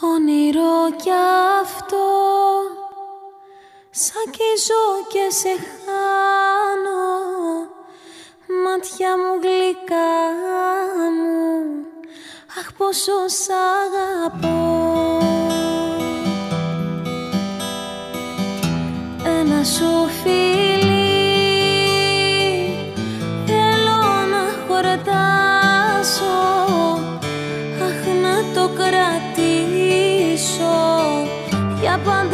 Όνειρο κι αυτό Σαν και ζω και σε χάνω. Μάτια μου γλυκά μου Αχ πόσο σ' αγαπώ. Ένα σου up on the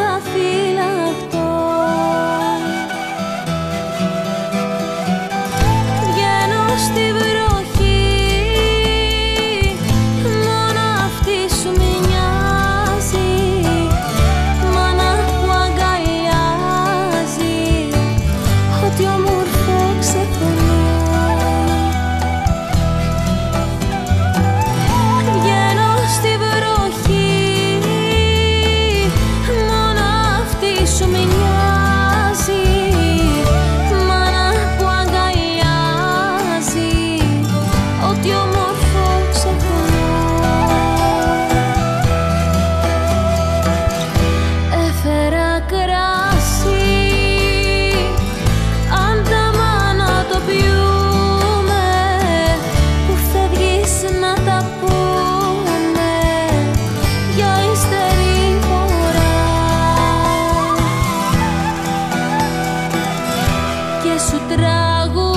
lago